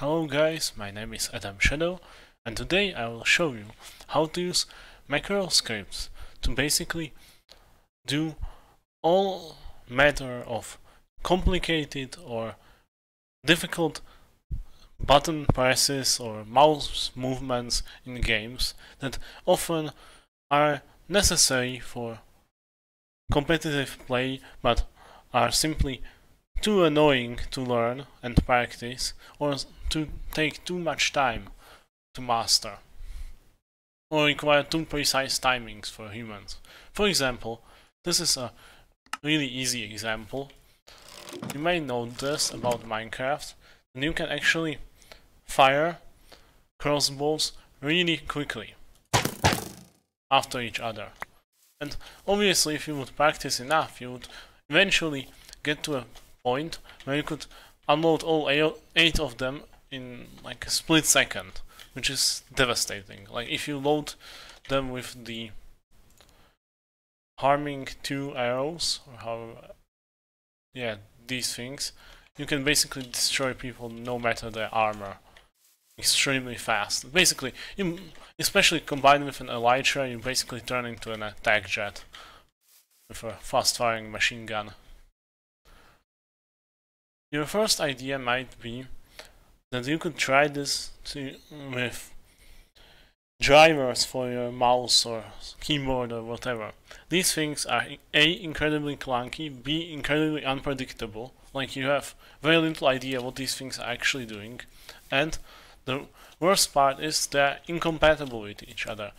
Hello guys, my name is Adam Schadow and today I will show you how to use macro scripts to basically do all matter of complicated or difficult button presses or mouse movements in games that often are necessary for competitive play but are simply too annoying to learn and practice or to take too much time to master or require too precise timings for humans. For example, this is a really easy example. You may know this about Minecraft and you can actually fire crossbows really quickly after each other. And obviously if you would practice enough you would eventually get to a point where you could unload all eight of them in like a split second, which is devastating. Like if you load them with the harming two arrows, or how, yeah, these things, you can basically destroy people no matter their armor extremely fast. Basically, you, especially combined with an elytra, you basically turn into an attack jet with a fast-firing machine gun. Your first idea might be that you could try this to, with drivers for your mouse or keyboard or whatever. These things are A, incredibly clunky, B, incredibly unpredictable, like you have very little idea what these things are actually doing, and the worst part is they're incompatible with each other.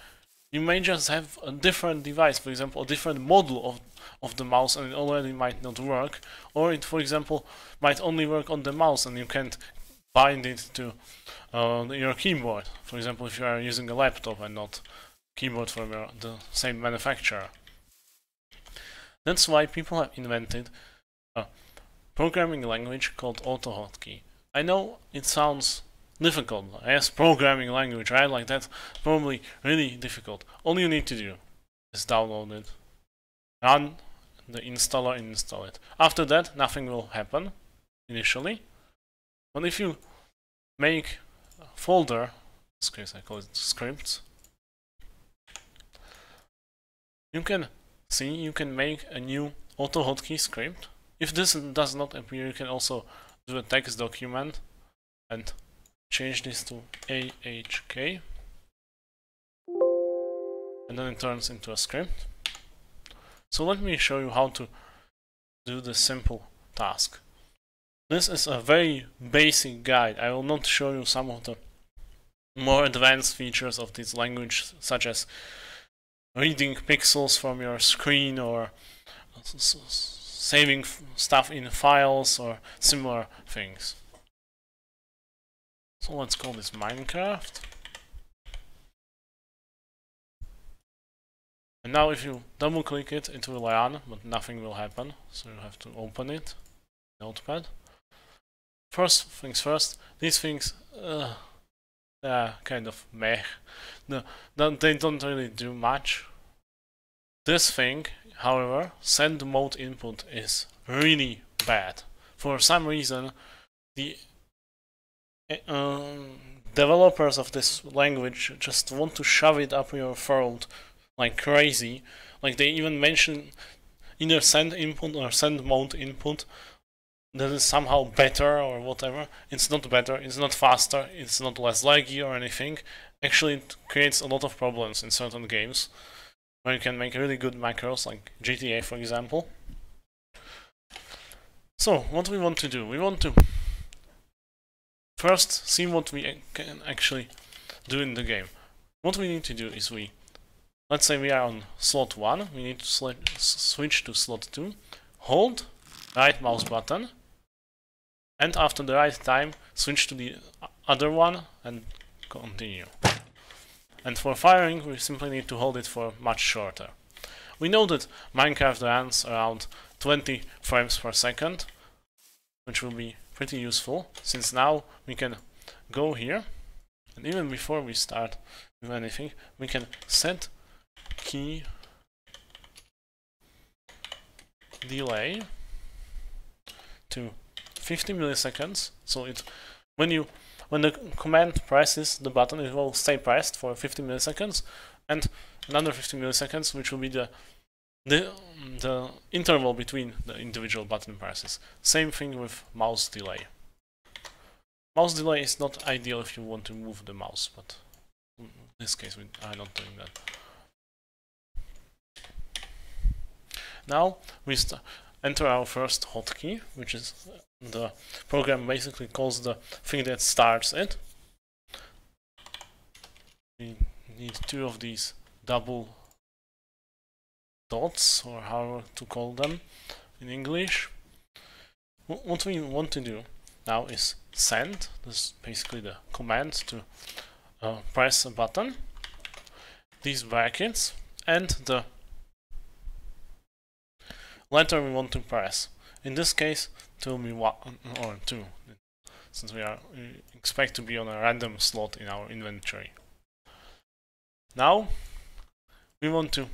You may just have a different device, for example, a different model of of the mouse and it already might not work or it for example might only work on the mouse and you can't bind it to uh, your keyboard. For example if you are using a laptop and not keyboard from your, the same manufacturer. That's why people have invented a programming language called AutoHotkey I know it sounds difficult as programming language right like that's probably really difficult all you need to do is download it run the installer and install it. After that, nothing will happen initially. But if you make a folder, this I call it scripts, you can see you can make a new AutoHotkey script. If this does not appear, you can also do a text document and change this to AHK and then it turns into a script. So let me show you how to do the simple task. This is a very basic guide. I will not show you some of the more advanced features of this language, such as reading pixels from your screen or saving stuff in files or similar things. So let's call this Minecraft. And now if you double click it, it will run, but nothing will happen. So you have to open it, notepad. First things first, these things, uh, they're kind of meh. No, they don't really do much. This thing, however, send mode input is really bad. For some reason, the uh, developers of this language just want to shove it up your throat like crazy. Like they even mention either send input or send mode input that is somehow better or whatever. It's not better, it's not faster, it's not less laggy or anything. Actually, it creates a lot of problems in certain games where you can make really good macros, like GTA for example. So, what we want to do? We want to first see what we can actually do in the game. What we need to do is we Let's say we are on slot 1, we need to switch to slot 2, hold right mouse button, and after the right time switch to the other one and continue. And for firing we simply need to hold it for much shorter. We know that Minecraft runs around 20 frames per second, which will be pretty useful, since now we can go here, and even before we start with anything, we can set key delay to 50 milliseconds. So it when you when the command presses the button, it will stay pressed for 50 milliseconds, and another 50 milliseconds, which will be the the the interval between the individual button presses. Same thing with mouse delay. Mouse delay is not ideal if you want to move the mouse, but in this case we are not doing that. Now we enter our first hotkey, which is the program basically calls the thing that starts it. We need two of these double dots, or how to call them in English. What we want to do now is send, this is basically the command to uh, press a button, these brackets, and the letter we want to press. In this case, to be one or two, since we are we expect to be on a random slot in our inventory. Now we want to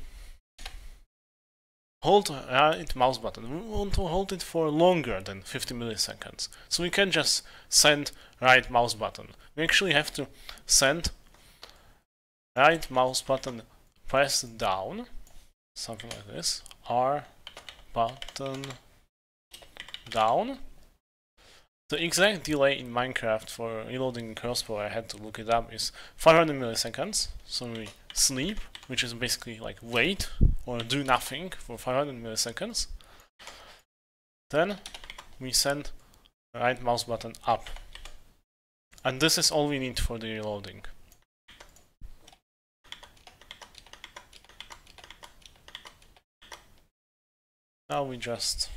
hold uh, right mouse button. We want to hold it for longer than 50 milliseconds. So we can just send right mouse button. We actually have to send right mouse button press down, something like this, R button down. The exact delay in Minecraft for reloading crossbow, I had to look it up, is 500 milliseconds. So we sleep, which is basically like wait or do nothing for 500 milliseconds. Then we send right mouse button up. And this is all we need for the reloading. Now we just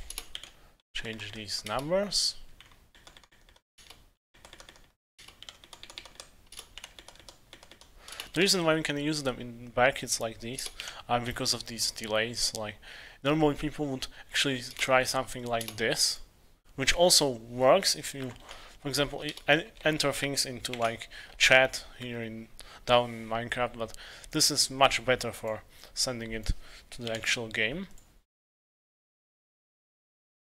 change these numbers. The reason why we can use them in brackets like this are because of these delays. Like normally people would actually try something like this, which also works if you, for example, enter things into like chat here in down in Minecraft. But this is much better for sending it to the actual game.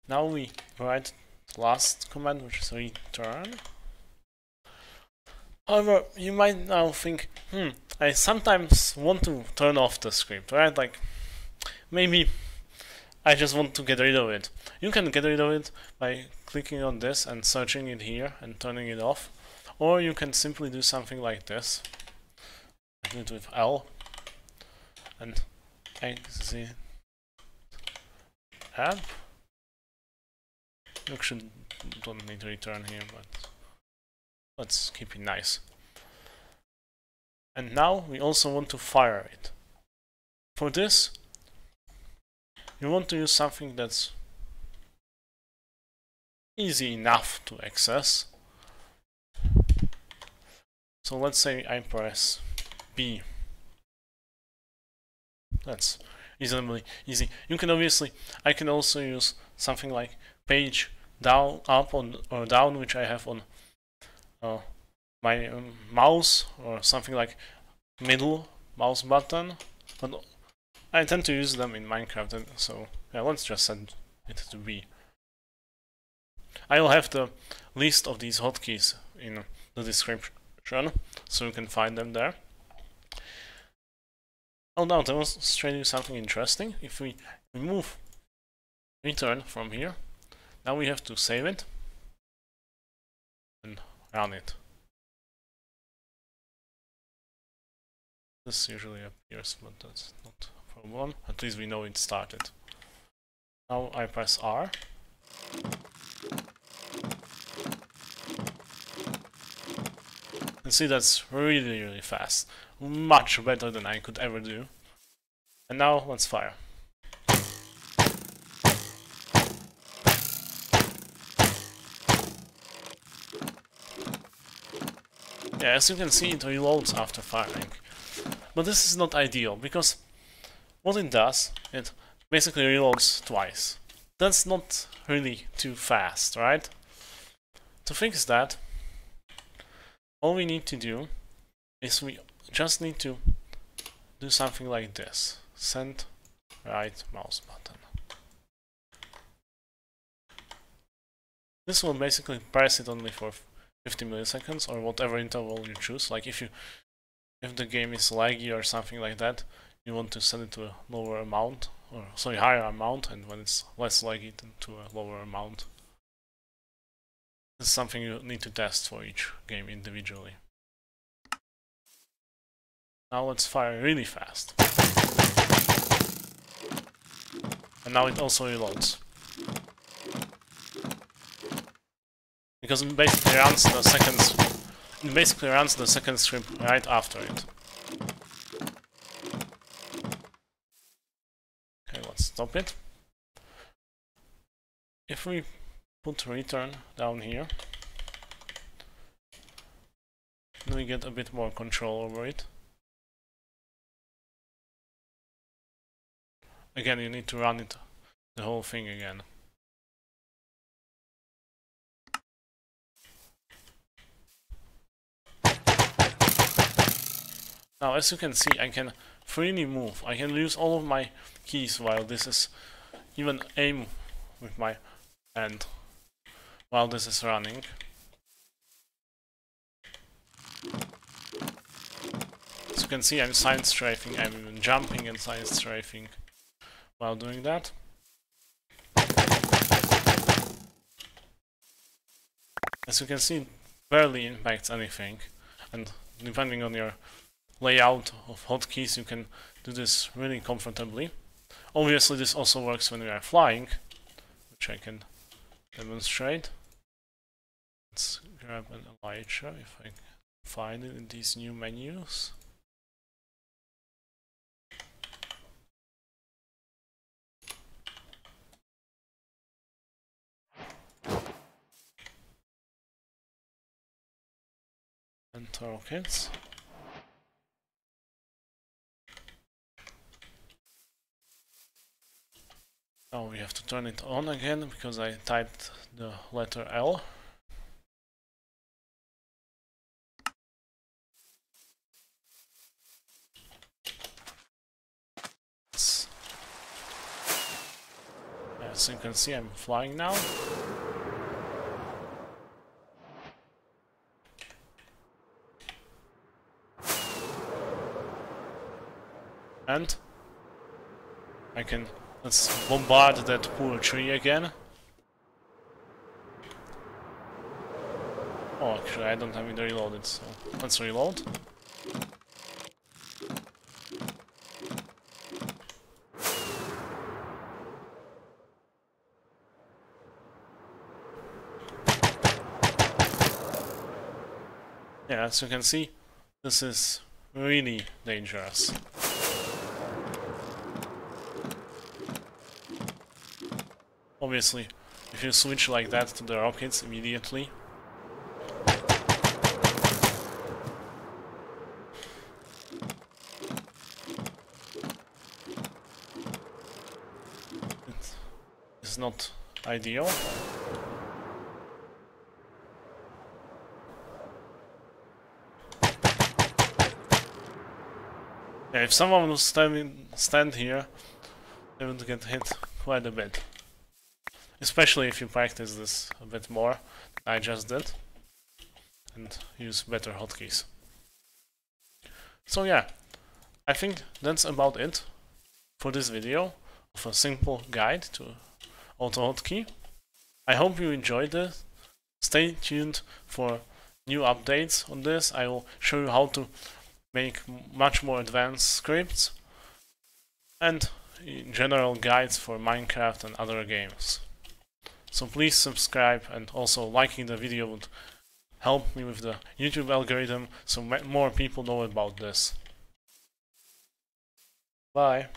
Now we write the last command, which is return. However, you might now think, hmm, I sometimes want to turn off the script, right? Like, maybe I just want to get rid of it. You can get rid of it by clicking on this and searching it here and turning it off. Or you can simply do something like this. do it with L and exit app. You actually don't need to return here, but let's keep it nice. And now we also want to fire it. For this, you want to use something that's easy enough to access. So let's say I press B. That's reasonably easy. You can obviously, I can also use something like page down, up on, or down, which I have on uh, my um, mouse or something like middle mouse button. But I tend to use them in Minecraft, and so yeah, let's just send it to B. I will have the list of these hotkeys in the description, so you can find them there. Oh now, demonstrating something interesting. If we remove return from here, now we have to save it run it. This usually appears, but that's not a problem. At least we know it started. Now I press R. And see that's really really fast. Much better than I could ever do. And now let's fire. Yeah, as you can see, it reloads after firing. But this is not ideal, because what it does, it basically reloads twice. That's not really too fast, right? To fix that, all we need to do is we just need to do something like this. Send right mouse button. This will basically press it only for 50 milliseconds or whatever interval you choose. Like if you if the game is laggy or something like that, you want to set it to a lower amount or sorry higher amount, and when it's less laggy, to a lower amount. This is something you need to test for each game individually. Now let's fire really fast. And now it also reloads. Because it basically runs the second it basically runs the second script right after it. Okay, let's stop it. If we put return down here, then we get a bit more control over it. Again, you need to run it, the whole thing again. Now, as you can see, I can freely move. I can use all of my keys while this is even aim with my hand while this is running. As you can see, I'm side strafing, I'm even jumping and side strafing while doing that. As you can see, it barely impacts anything, and depending on your layout of hotkeys, you can do this really comfortably. Obviously, this also works when we are flying, which I can demonstrate. Let's grab an Elytra if I find it in these new menus. and rockets. Now we have to turn it on again because I typed the letter L. As you can see I'm flying now. And I can let's bombard that poor tree again. Oh, actually, I don't have it reloaded, so let's reload. Yeah, as you can see, this is really dangerous. Obviously, if you switch like that to the rockets immediately, it's not ideal. Yeah, if someone was standing stand here, they would get hit quite a bit. Especially if you practice this a bit more, I just did, and use better hotkeys. So yeah, I think that's about it for this video of a simple guide to auto hotkey. I hope you enjoyed it. Stay tuned for new updates on this. I will show you how to make much more advanced scripts and general guides for Minecraft and other games. So please subscribe and also liking the video would help me with the YouTube algorithm so more people know about this. Bye.